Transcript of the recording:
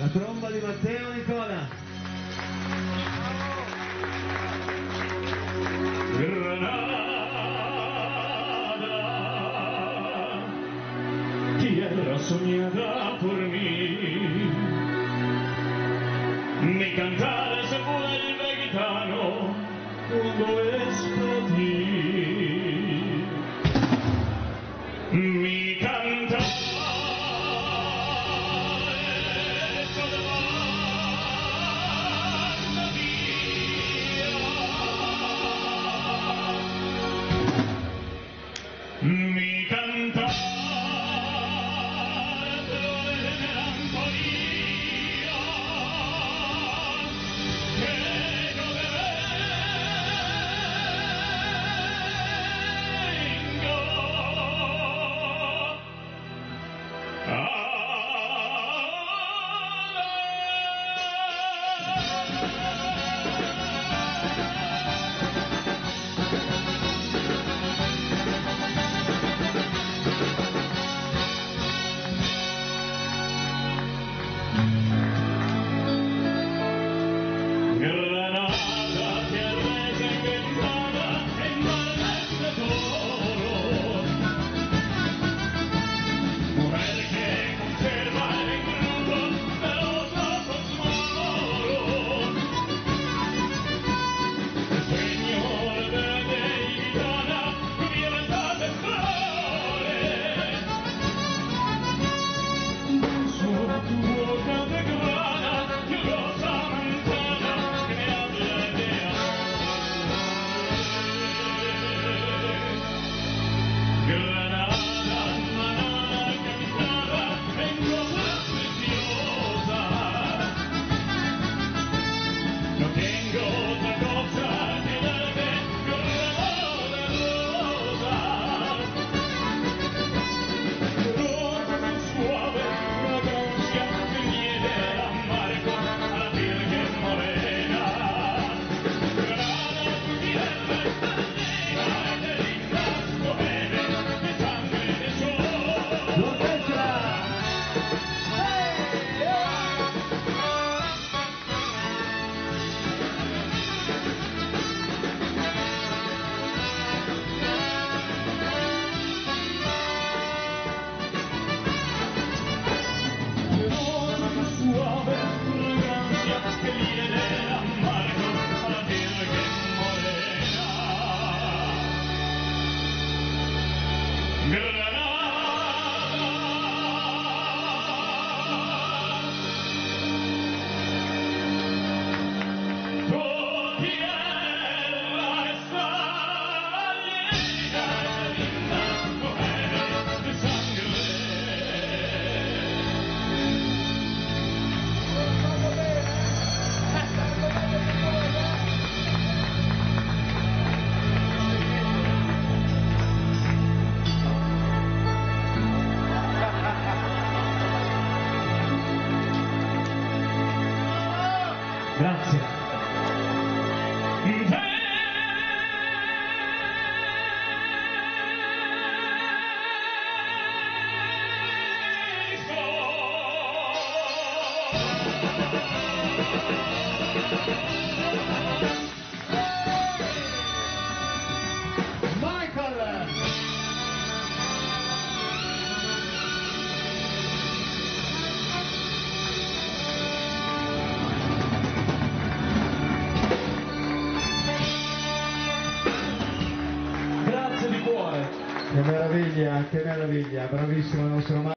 la tromba di Matteo Nicola. Granada, tierra soñada por mí, mi cantar se vuelve gitano cuando es por ti. Mi Grazie. meraviglia, che meraviglia, bravissimo il nostro Mario.